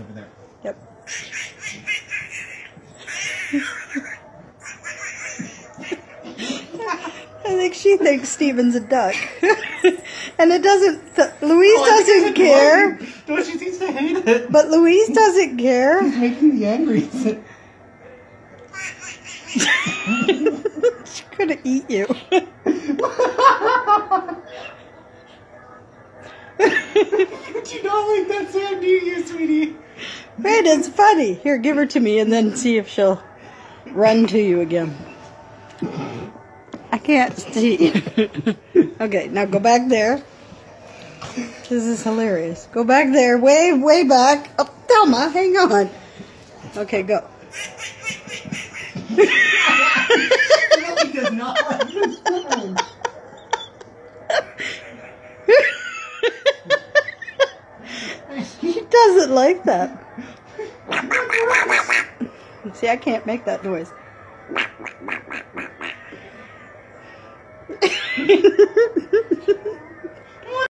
over there. Yep. I think she thinks Steven's a duck. and it doesn't, Louise Oh, doesn't care. Don't she seems to hate it? But Louise doesn't care. It's making me angry. She's gonna eat you. Do you not like that sound, do you, sweetie? Wait, it's funny. Here, give her to me and then see if she'll run to you again. I can't see. okay, now go back there. This is hilarious. Go back there, way, way back. Oh, Thelma, hang on. Okay, go. She doesn't like that. See, I can't make that noise.